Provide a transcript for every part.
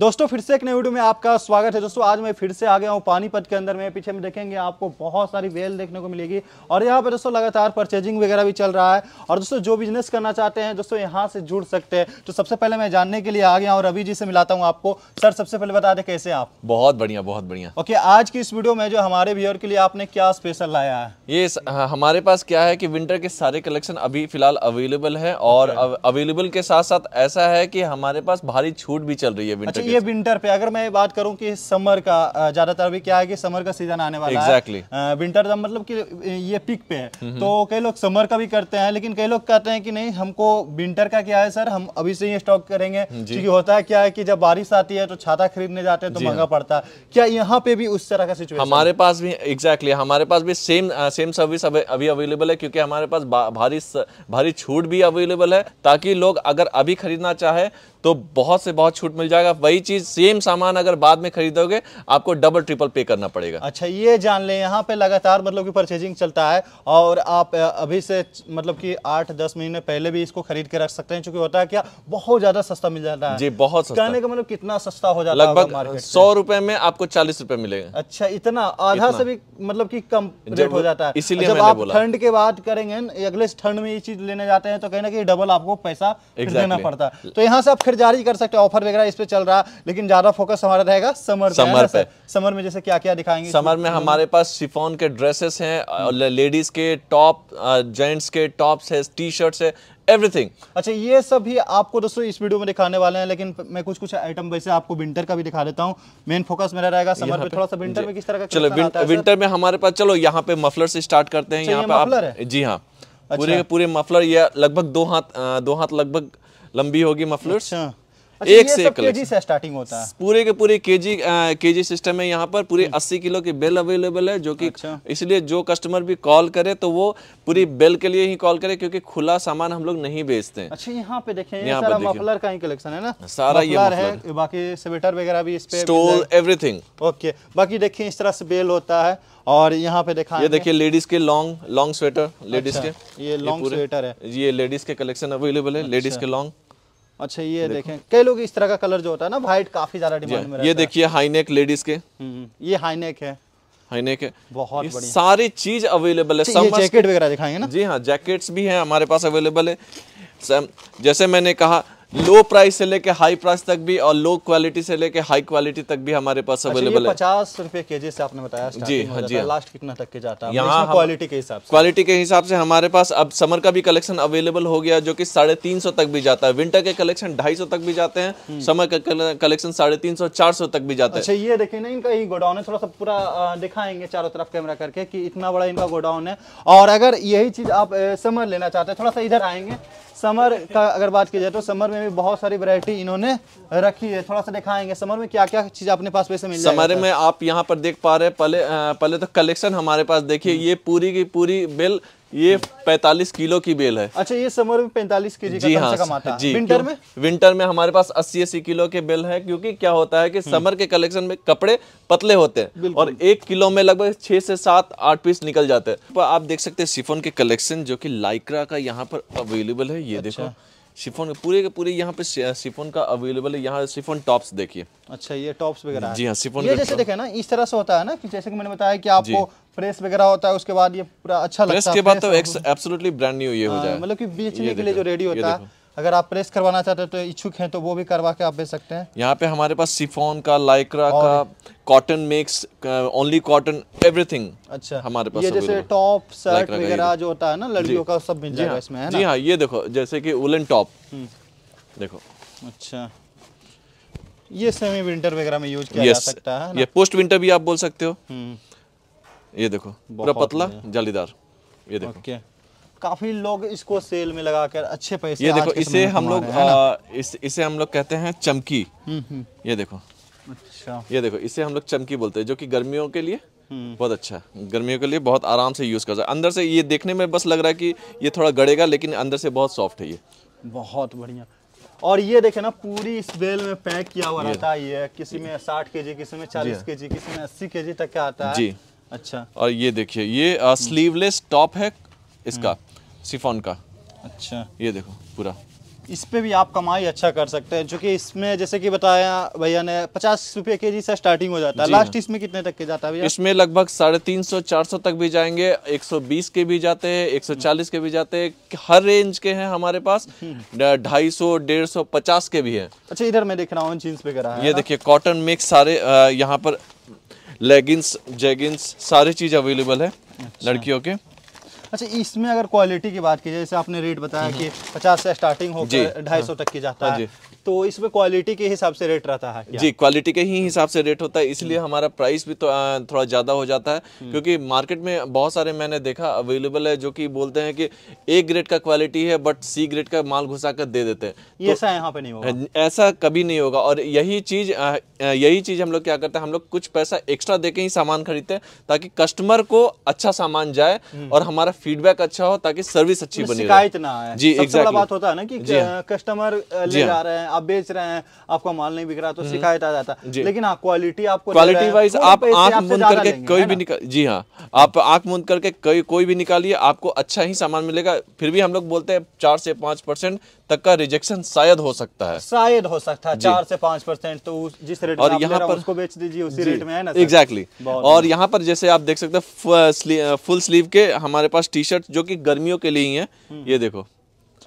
दोस्तों फिर से एक नई वीडियो में आपका स्वागत है। दोस्तों आज मैं फिर से आ गया हूँ पानीपत के अंदर। में पीछे में देखेंगे आपको बहुत सारी वेल देखने को मिलेगी। और यहाँ पे दोस्तों लगातार परचेजिंग वगैरह भी चल रहा है। और दोस्तों जो बिज़नेस करना चाहते हैं दोस्तों यहाँ से जुड़ सकते हैं। तो सबसे पहले मैं जानने के लिए आ गया हूँ रवि जी से मिलाता हूँ आपको। सर सबसे पहले बता दें कैसे आप? बहुत बढ़िया बहुत बढ़िया। ओके आज की इस वीडियो में जो हमारे व्यूअर के लिए आपने क्या स्पेशल लाया है? ये हाँ, हमारे पास क्या है कि विंटर के सारे कलेक्शन अभी फ़िलहाल अवेलेबल है। और अवेलेबल के साथ साथ ऐसा है कि हमारे पास भारी छूट भी चल रही है विंटर ये विंटर पे अगर मैं बात करूँ कि समर का ज़्यादातर अभी क्या है कि समर का सीज़न आने वाला Exactly. है विंटर का मतलब कि ये पीक पे है। तो कई लोग समर का भी करते हैं लेकिन कई लोग कहते हैं कि नहीं हमको विंटर का क्या है सर हम अभी से ही स्टॉक करेंगे। क्योंकि होता है क्या है कि जब बारिश आती है तो छाता खरीदने जाते हैं तो महँगा पड़ता है। क्या यहाँ पे भी उस तरह का सिचुएशन हमारे पास भी एग्जैक्टली हमारे पास भी सेम सेम सर्विस अभी अवेलेबल है क्योंकि हमारे पास भारी भारी छूट भी अवेलेबल है ताकि लोग अगर अभी खरीदना चाहे तो बहुत से बहुत छूट मिल जाएगा। वही चीज़ सेम सामान अगर बाद में खरीदोगे आपको डबल ट्रिपल पे करना पड़ेगा। अच्छा ये जान लें यहाँ पे लगातार मतलब कि परचेजिंग चलता है और आप अभी से मतलब कि आठ दस महीने पहले भी इसको खरीद के रख सकते हैं क्योंकि होता है क्या बहुत ज़्यादा सस्ता मिल जाता है। जी बहुत सस्ता। कहने का मतलब कितना सस्ता हो जाता है लगभग सौ रुपए में आपको चालीस रुपए मिलेगा। अच्छा इतना आधा से भी मतलब की कम रेट हो जाता है। इसीलिए जब आप ठंड के बाद करेंगे अगले ठंड में ये चीज़ लेने जाते हैं तो कहना कहीं डबल आपको पैसा देना पड़ता है। तो यहाँ से आप खरीदारी कर सकते हैं ऑफ़र वगैरह इस पे चल रहा है लेकिन ज़्यादा फोकस हमारा रहेगा समर Summer पे। समर में जैसे क्या क्या दिखाएँगे? समर में हमारे पास शिफॉन के ड्रेसेस हैं लेडीज़ के टॉप जेंट्स के टॉप्स है टी शर्ट्स है एवरीथिंग अच्छा ये सब भी आपको दोस्तों इस वीडियो में दिखाने वाले हैं लेकिन मैं कुछ कुछ आइटम वैसे आपको विंटर का भी दिखा देता हूँ। मेन फोकस मेरा रहेगा समर पे। थोड़ा सा विंटर में किस तरह का चलो सर? विंटर में हमारे पास चलो यहाँ पे मफलर से स्टार्ट करते हैं अच्छा, यहाँ पे आप जी हाँ। पूरे पूरे मफलर ये लगभग दो हाथ दो हाथ लगभग लंबी होगी मफलर्स? अच्छा। अच्छा, एक से एक केजी से स्टार्टिंग होता है। पूरे के पूरे केजी केजी सिस्टम है यहाँ पर पूरे 80 किलो की बेल अवेलेबल है जो कि अच्छा। इसलिए जो कस्टमर भी कॉल करे तो वो पूरी बेल के लिए ही कॉल करे क्योंकि खुला सामान हम लोग नहीं बेचते हैं। अच्छा यहाँ पे देखें यहाँ सारा मफलर का ही कलेक्शन है ना? सारा ये है बाकी स्वेटर वगैरह भी इस पे स्टोल एवरीथिंग ओके बाकी देखिए इस तरह से बेल होता है और यहाँ पे देखा ये देखिए लेडीज़ के लॉन्ग लॉन्ग स्वेटर लेडीज़ अच्छा, के। ये लॉन्ग स्वेटर है। ये लेडीज़ के कलेक्शन अवेलेबल है लेडीज़ के लॉन्ग अच्छा ये देखें। कई लोग इस तरह का कलर जो होता है ना व्हाइट काफ़ी ज़्यादा डिमांड में ये देखिए हाईनेक लेडीज़ के। हम्म, ये हाईनेक है। हाईनेक है। बहुत बढ़िया। सारी चीज़ अवेलेबल है। सब जैकेट वगैरह दिखाएँगे ना? जी हाँ जैकेट्स भी है हमारे पास अवेलेबल है। जैसे मैंने कहा लो प्राइस से लेके हाई प्राइस तक भी और लो क्वालिटी से लेके हाई क्वालिटी तक भी हमारे पास अच्छा, अवेलेबल है। पचास रुपए के जी से आपने बताया जी, हाँ, जी, हाँ। लास्ट कितना तक के जाता है? यहाँ क्वालिटी के हिसाब से। क्वालिटी के हिसाब से हमारे पास अब समर का भी कलेक्शन अवेलेबल हो गया जो कि साढ़े तीन सौ तक भी जाता है। विंटर के कलेक्शन ढाई सौ तक भी जाते हैं समर का कलेक्शन साढ़े तीन सौ चार सौ तक भी जाता है। अच्छा ये देखिए ना इनका ये गोडाउन है थोड़ा सा पूरा दिखाएँगे चारों तरफ़ कैमरा करके कि इतना बड़ा इनका गोडाउन है। और अगर यही चीज़ आप समर लेना चाहते हैं थोड़ा सा इधर आएँगे। समर का अगर बात की जाए तो समर में भी बहुत सारी वैरायटी इन्होंने रखी है। थोड़ा सा दिखाएँगे समर में क्या क्या चीज़ अपने पास वैसे मिल समर में आप यहाँ पर देख पा रहे हैं, पहले पहले तो कलेक्शन हमारे पास देखिए, ये पूरी की पूरी बेल ये 45 किलो की बेल है। अच्छा ये समर में पैंतालीस के जी जी का हाँ कम आता है। जी विंटर में? विंटर में हमारे पास 80 80 किलो के बेल है क्योंकि क्या होता है कि समर के कलेक्शन में कपड़े पतले होते हैं और एक किलो में लगभग छह से सात आठ पीस निकल जाते हैं। तो आप देख सकते हैं सिफोन के कलेक्शन जो कि लाइक्रा का यहाँ पर अवेलेबल है ये देखो। शिफोन पूरे के पूरे यहाँ पे शिफोन का अवेलेबल है यहाँ शिफोन टॉप्स देखिए। अच्छा ये टॉप्स वगैरह जी हाँ। शिफोन ये जैसे देखे ना इस तरह से होता है ना कि जैसे कि मैंने बताया कि आपको प्रेस वगैरह होता है उसके बाद ये पूरा अच्छा प्रेस लगता के बाद तो एब्सोल्युटली ब्रांड न्यू ये हो हाँ, जाए। मतलब कि बेचने के लिए जो रेडी होता है अगर आप प्रेस करवाना चाहते हैं तो इच्छुक हैं तो वो भी करवा के आप बेच सकते हैं। यहाँ पे हमारे पास सिफोन का लाइक्रा का cotton mix only cotton everything अच्छा हमारे पास ये जैसे टॉप शर्ट वगैरह जो होता है ना लड़कियों का सब मिल जाएगा हाँ इसमें है ना? हम्म। हाँ ये देखो जैसे कि उलन टॉप देखो। अच्छा। ये सेमी विंटर वगैरह में यूज़ किया जा सकता है ये पोस्ट विंटर भी आप बोल सकते हो। हम्म, ये देखो पूरा पतला जालीदार। ये देखो। काफ़ी लोग इसको सेल में लगाकर अच्छे पैसे ये देखो इसे हम लोग इस इसे हम लोग कहते हैं चमकी। हम्म, हम्म, ये देखो। अच्छा। ये देखो इसे हम लोग चमकी बोलते हैं जो कि गर्मियों के लिए हम्म। बहुत अच्छा गर्मियों के लिए बहुत आराम से यूज़ कर सकते अंदर से ये देखने में बस लग रहा है कि ये थोड़ा गड़ेगा लेकिन अंदर से बहुत सॉफ्ट है ये। बहुत बढ़िया। और ये देखे ना पूरी इस बेल में पैक किया हुआ रहता है ये। किसी में साठ के जी किसी में चालीस के जी किसी में अस्सी के जी तक का आता है। जी। अच्छा। और ये देखिए ये स्लीवलेस टॉप है इसका सिफॉन का। अच्छा। ये देखो पूरा। इस पे भी आप कमाई अच्छा कर सकते हैं क्योंकि इसमें जैसे कि बताया भैया ने पचास रुपये के जी से स्टार्टिंग हो जाता है। हाँ। लास्ट इसमें कितने तक के जाता है भैया? इसमें लगभग साढ़े तीन सौ चार सौ तक भी जाएँगे 120 के भी जाते हैं 140 के भी जाते हैं हर रेंज के हैं हमारे पास ढाई सौ डेढ़ सौ पचास के भी है। अच्छा इधर मैं देख रहा हूँ जीन्स वगैरह ये देखिए कॉटन मिक्स सारे यहाँ पर लेगिंग्स जेगिंग्स सारी चीज़ अवेलेबल है अच्छा। लड़कियों के अच्छा इसमें अगर क्वालिटी की बात की जाए जैसे आपने रेट बताया कि पचास से स्टार्टिंग हम्म। होकर ढाई सौ तक की जाता हाँ है। तो इसमें क्वालिटी के हिसाब से रेट रहता है क्या? जी क्वालिटी के ही हिसाब से रेट होता है इसलिए हमारा प्राइस भी तो थोड़ा ज़्यादा हो जाता है। क्योंकि मार्केट में बहुत सारे मैंने देखा अवेलेबल है जो कि बोलते हैं कि ए ग्रेड का क्वालिटी है बट सी ग्रेड का माल घुसा कर दे देते हैं। ये ऐसा यहाँ पे नहीं होगा। ऐसा कभी नहीं होगा। और यही चीज़ यही चीज़ हम लोग क्या करते हैं हम लोग कुछ पैसा एक्स्ट्रा देके ही सामान खरीदते हैं ताकि कस्टमर को अच्छा सामान जाए और हमारा फीडबैक अच्छा हो ताकि सर्विस अच्छी बनी रहे शिकायत ना आए जी, exactly. बात होता है ना कि हाँ। कस्टमर ले हाँ। जा रहे हैं आप बेच रहे हैं आपका माल नहीं बिक रहा तो शिकायत आ जाता है लेकिन हाँ क्वालिटी आपको क्वालिटी वाइज आप आँख मूंद करके कोई भी निकाल जी हाँ आप आँख मूंद करके कोई कोई भी निकालिए आपको अच्छा ही सामान मिलेगा फिर भी हम लोग बोलते हैं चार से पाँच परसेंट तक का रिजेक्शन शायद हो सकता है। शायद हो सकता है। चार से पाँच परसेंट तो जिस रेट और आप यहाँ पर- उसको बेच दीजिए उसी रेट में है ना एग्जैक्टली बहुत और यहाँ पर जैसे आप देख सकते हैं फुल स्लीव के हमारे पास टी शर्ट जो कि गर्मियों के लिए ही है हम्म। ये देखो।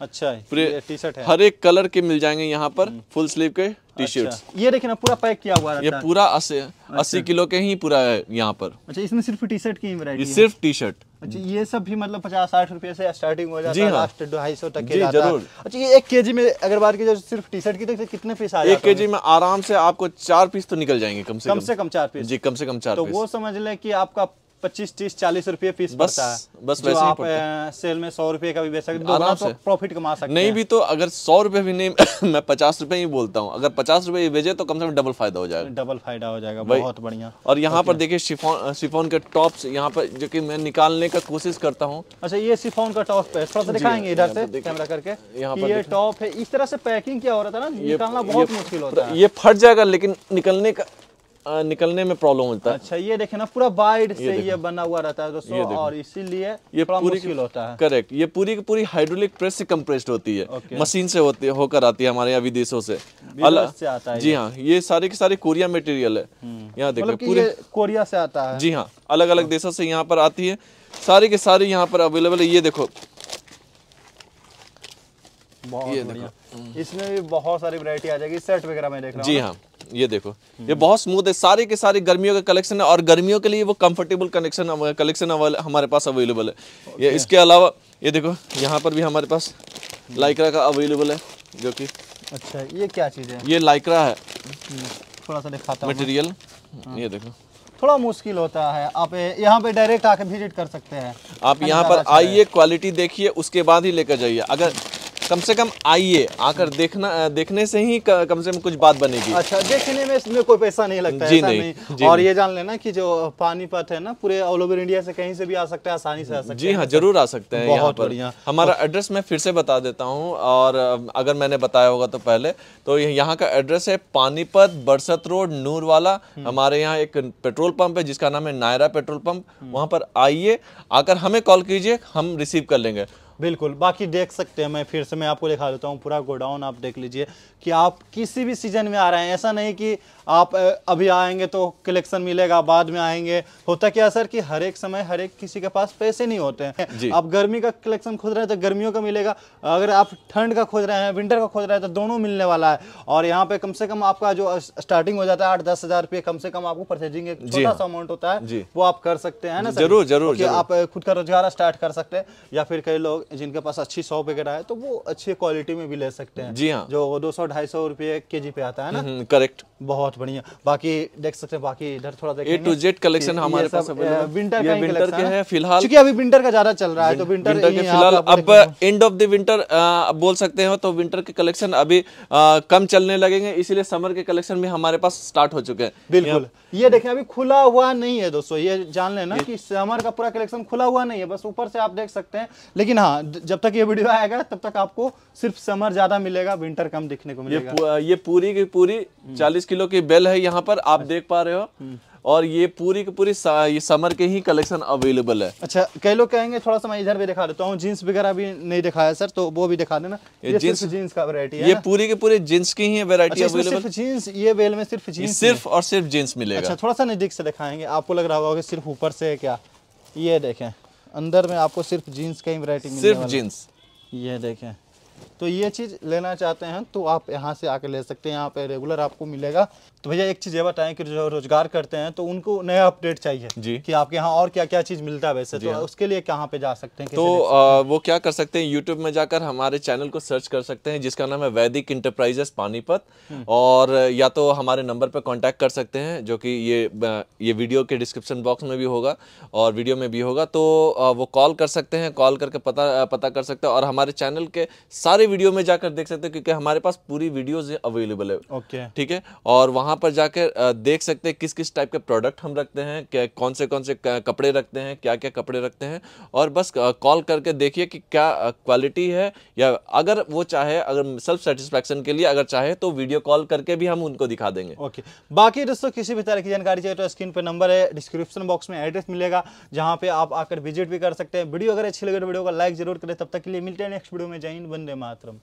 अच्छा है ये टी शर्ट है। हर एक कलर के मिल जाएँगे यहाँ पर फुल स्लीव के टी शर्ट अच्छा। ये देखिए ना पूरा पैक किया हुआ ये पूरा अस्सी अस्सी किलो के ही पूरा है यहाँ पर। अच्छा इसमें सिर्फ़ टी शर्ट की वैरायटी सिर्फ़ टी शर्ट अच्छा ये सब भी मतलब पचास साठ रुपए से स्टार्टिंग हो जाता है हाँ। लास्ट ढाई सौ तक के जी, ज़रूर। अच्छा ये एक केजी में अगर बात की जाए तो सिर्फ़ टी शर्ट की तक कितने पीस आ एक जाते के जी में आराम से आपको चार पीस तो निकल जाएँगे कम से कम कम। से कम चार पीस जी कम से कम चार तो वो समझ ले की आपका पच्चीस तीस चालीस रुपए पीस बस- पड़ता है बस वैसे आप सेल में सौ रुपए का भी बेच सकते हैं आराम से। तो प्रॉफिट कमा सकते नहीं भी तो अगर सौ रुपए भी नहीं मैं पचास रुपए ही बोलता हूँ अगर पचास रुपए ही भेजे तो कम से कम डबल फ़ायदा हो जाएगा। डबल फ़ायदा हो जाएगा बहुत बढ़िया। और यहाँ पर देखिए शिफॉन शिफॉन के टॉप्स यहाँ पर जो कि मैं निकालने का कोशिश करता हूँ। अच्छा ये सिफोन का टॉप है थोड़ा सा दिखाएँगे इधर से कैमरा करके। यहाँ पर ये टॉप है इस तरह से पैकिंग क्या हो रहा था ना निकालना बहुत मुश्किल होता है। ये फट जाएगा लेकिन निकलने का निकलने में प्रॉब्लम होता है। अच्छा ये देखे ना पूरा वाइड से ये बना हुआ रहता है दोस्तों और इसीलिए ये पूरी मुश्किल होता है। करेक्ट ये पूरी की पूरी हाइड्रोलिक प्रेस से कंप्रेस्ड होती है। मशीन से होती होकर आती है हमारे यहाँ विदेशों से। विदेश से आता है जी हाँ ये सारे के सारे कोरिया मटेरियल है। यहाँ देखो मतलब पूरे कोरिया से आता है। जी हाँ अलग अलग देशों से यहाँ पर आती है। सारी के सारे यहाँ पर अवेलेबल है। ये देखो। बहुत बढ़िया। इसमें भी बहुत सारी वैरायटी आ जाएगी। सेट वगैरह में देख रहा हूँ जी हाँ। ये देखो ये बहुत स्मूथ है सारे के सारे गर्मियों का कलेक्शन है और गर्मियों के लिए वो कंफर्टेबल कनेक्शन कलेक्शन हमारे पास अवेलेबल है। ये इसके अलावा ये देखो यहाँ पर भी हमारे पास लाइक्रा का अवेलेबल है जो कि अच्छा ये क्या चीज़ है? ये लाइक्रा है। थोड़ा सा दिखाता हूँ मटेरियल ये देखो। थोड़ा मुश्किल होता है आप यहाँ पे डायरेक्ट आके विज़िट कर सकते हैं। आप यहाँ पर आइए क्वालिटी देखिए उसके बाद ही लेकर जाइए। अगर कम से कम आइए आकर देखना देखने से ही कम से कम कुछ बात बनेगी। अच्छा देखने में इसमें कोई पैसा नहीं लगता जी ऐसा नहीं, नहीं, जी और नहीं। ये जान लेना कि जो पानीपत है ना पूरे ऑल ओवर इंडिया से कहीं से भी आ सकता है आसानी से आ सकता जी हाँ। ज़रूर आ सकते हैं यहाँ बहुत पर। बढ़िया। हमारा एड्रेस मैं फिर से बता देता हूँ और अगर मैंने बताया होगा तो पहले तो यहाँ का एड्रेस है पानीपत बरसत रोड नूरवाला। हम्म। हमारे यहाँ एक पेट्रोल पंप है जिसका नाम है नायरा पेट्रोल पंप। वहाँ पर आइए आकर हमें कॉल कीजिए हम रिसीव कर लेंगे। बिल्कुल बाकी देख सकते हैं मैं फिर से मैं आपको दिखा देता हूँ पूरा गोडाउन आप देख लीजिए कि आप किसी भी सीज़न में आ रहे हैं। ऐसा नहीं कि आप अभी आएँगे तो कलेक्शन मिलेगा बाद में आएँगे। होता क्या सर कि हर एक समय हर एक किसी के पास पैसे नहीं होते हैं। आप गर्मी का कलेक्शन खोज रहे हैं तो गर्मियों का मिलेगा अगर आप ठंड का खोज रहे हैं विंटर का खोज रहे हैं तो दोनों मिलने वाला है। और यहाँ पे कम से कम आपका जो स्टार्टिंग हो जाता है आठ दस हज़ार रुपये कम से कम आपको परचेजिंग एक छोटा। सा अमाउंट होता है वो आप कर सकते हैं ना ज़रूर, ज़रूर, आप खुद का रोज़गार स्टार्ट कर सकते हैं या फिर कई लोग जिनके पास अच्छी शॉप वगैरह है तो वो अच्छी क्वालिटी में भी ले सकते हैं। जी हाँ। जो दो सौ ढाई सौ रुपये के जी पे आता है ना? करेक्ट बहुत बढ़िया। बाकी देख सकते हैं बाकी इधर थोड़ा ए टू जेड कलेक्शन हमारे पास विंटर का विंटर के है। फ़िलहाल। क्योंकि अभी विंटर का ज़्यादा चल रहा है तो विंटर के फ़िलहाल अब एंड ऑफ़ द विंटर बोल सकते हो तो विंटर के कलेक्शन अभी कम चलने लगेंगे इसीलिए समर के कलेक्शन भी हमारे पास स्टार्ट हो चुके हैं। बिल्कुल। ये देखें अभी खुला हुआ नहीं है दोस्तों ये जान लेना कि समर का पूरा कलेक्शन खुला हुआ नहीं है बस ऊपर से आप देख सकते हैं। लेकिन हाँ जब तक ये वीडियो आएगा तब तक आपको सिर्फ़ समर ज़्यादा मिलेगा विंटर कम दिखने को ये मिलेगा। पू- ये पूरी की पूरी 40 किलो की बेल है यहाँ पर आप देख पा रहे हो। और ये पूरी की पूरी ये समर के ही कलेक्शन अवेलेबल है। अच्छा कई लोग कहेंगे थोड़ा सा मैं इधर भी दिखा देता हूँ जीन्स वगैरह भी नहीं दिखाया सर तो वो भी दिखा देना। ये जीन्स- सिर्फ़ का वैरायटी है ये पूरी के पूरे जींस की ही वैरायटी अवेलेबल सिर्फ़ जीन्स ये वेल में सिर्फ़ जीन्स सिर्फ़ और सिर्फ़ जींस मिलेगा। अच्छा थोड़ा सा नज़दीक से दिखाएँगे आपको लग रहा होगा सिर्फ़ ऊपर से है क्या? ये देखें अंदर में आपको सिर्फ़ जीन्स का ही वैरायटी सिर्फ़ जींस ये देखें तो ये चीज़ लेना चाहते हैं तो आप यहाँ से आके ले सकते हैं यहाँ पे रेगुलर आपको मिलेगा। तो भैया एक चीज़ ये बताएँ कि जो रोज़गार करते हैं तो उनको नया अपडेट चाहिए जी। कि आपके यहाँ और क्या क्या चीज़ मिलता है वैसे तो हाँ। उसके लिए कहाँ पे जा सकते हैं तो आ, वो क्या कर सकते हैं यूट्यूब में जाकर हमारे चैनल को सर्च कर सकते हैं जिसका नाम है वैदिक इंटरप्राइजेस पानीपत हम्म। और या तो हमारे नंबर पर कांटेक्ट कर सकते हैं जो कि ये ये वीडियो के डिस्क्रिप्शन बॉक्स में भी होगा और वीडियो में भी होगा तो वो कॉल कर सकते हैं कॉल करके पता पता कर सकते हैं और हमारे चैनल के सारे वीडियो में जाकर देख सकते हैं क्योंकि हमारे पास पूरी वीडियोज़ अवेलेबल है ओके ठीक है और वहाँ पर जाकर देख सकते हैं किस किस टाइप के प्रोडक्ट हम रखते हैं, क्या कौन से कौन से कपड़े रखते हैं क्या क्या कपड़े रखते हैं, और बस कॉल करके देखिए कि क्या क्वालिटी है, या अगर वो चाहे, अगर सेल्फ सेटिस्फैक्शन के लिए अगर चाहे तो वीडियो कॉल करके भी हम उनको दिखा देंगे। ओके बाकी दोस्तों, किसी भी तरह की जानकारी चाहिए तो स्क्रीन पर नंबर है डिस्क्रिप्शन बॉक्स में एड्रेस मिलेगा, जहाँ पे आप आकर विज़िट भी कर सकते हैं। वीडियो अगर अच्छी लगे तो वीडियो को लाइक ज़रूर करें। तब तक के लिए मिलते हैं नेक्स्ट वीडियो में। जय हिंद, वंदे मातरम।